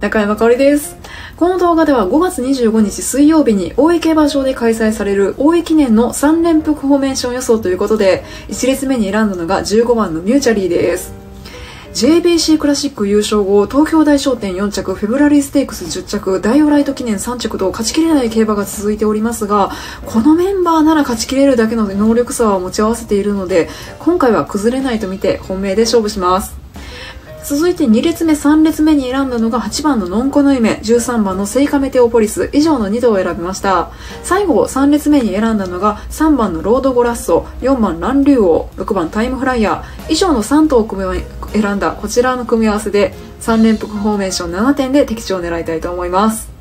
中山香織です。この動画では5月25日水曜日に大井競馬場で開催される大井記念の3連複フォーメーション予想ということで、1列目に選んだのが15番のミューチャリーです。JBC クラシック優勝後、東京大商店4着、フェブラリーステークス10着、ダイオライト記念3着と勝ちきれない競馬が続いておりますが、このメンバーなら勝ちきれるだけの能力差は持ち合わせているので、今回は崩れないと見て本命で勝負します。続いて2列目3列目に選んだのが8番のノンコの夢13番のセイカメテオポリス。以上の2頭を選びました。最後3列目に選んだのが3番のロードゴラッソ4番ランリュウオ6番タイムフライヤー。以上の3頭を組み選んだこちらの組み合わせで3連複フォーメーション7点で的中を狙いたいと思います。